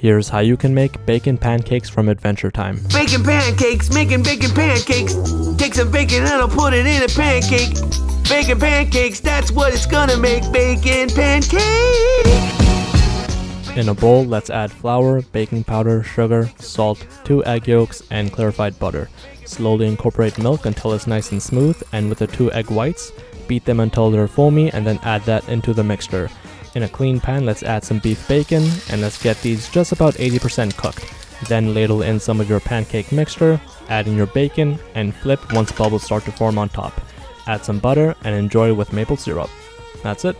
Here's how you can make bacon pancakes from Adventure Time. Bacon pancakes, making bacon pancakes. Take some bacon and I'll put it in a pancake. Bacon pancakes, that's what it's gonna make. Bacon pancake. In a bowl, let's add flour, baking powder, sugar, salt, 2 egg yolks, and clarified butter. Slowly incorporate milk until it's nice and smooth, and with the 2 egg whites, beat them until they're foamy and then add that into the mixture. In a clean pan, let's add some beef bacon, and let's get these just about 80% cooked. Then ladle in some of your pancake mixture, add in your bacon, and flip once bubbles start to form on top. Add some butter and enjoy with maple syrup. That's it.